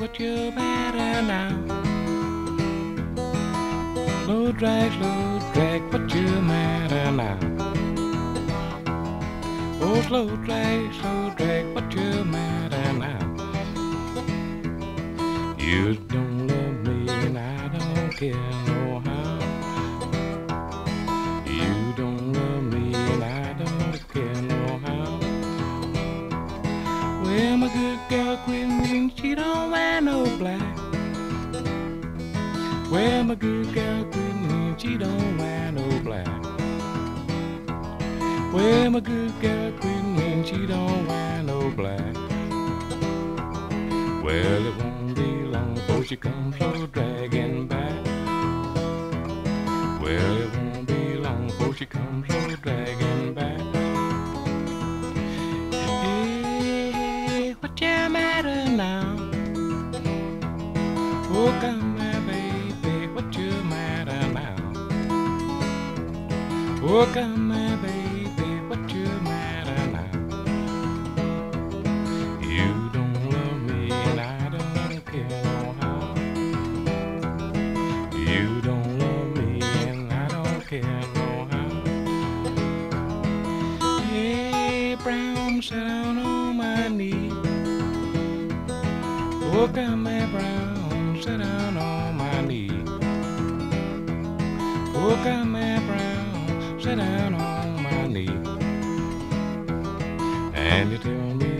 what you matter now? Slow drag, slow drag, what you matter now? Oh, slow drag, slow drag, what you matter now? You don't love me and I don't care no how. You don't love me and I don't care no how. Well, my good girl quit me, she don't wear Well, my good girl quit me, she don't wear no black. Well, my good girl quit me, she don't wear no black. Well, it won't be long before she comes slow dragging back. Well, it won't be long before she comes slow Oh, come here, baby, what you matter now? You don't love me and I don't care no how. You don't love me and I don't care no how. Hey, Brown, sit down on my knee. Oh, come here, Brown, sit down on my knee. Oh, come here, And you tell me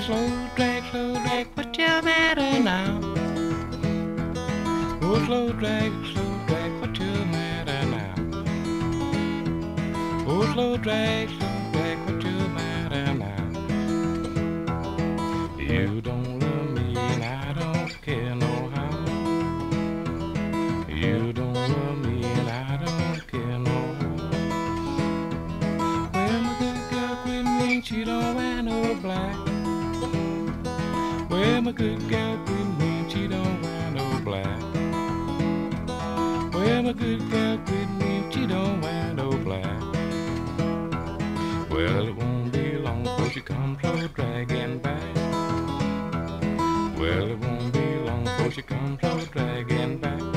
Slow drag, slow drag, what you matter now? Oh, slow drag, slow drag, what you matter now? Oh, slow drag, slow drag, what you matter now? You don't love me and I don't care no how. You don't love me and I don't care no how. Well, my good girl quit me, she don't wear no black. Well, my good gal quit me, she don't wear no black. Well, my good gal quit me, she don't wear no black. Well, it won't be long before she comes slow dragging back. Well, it won't be long before she comes slow dragging back.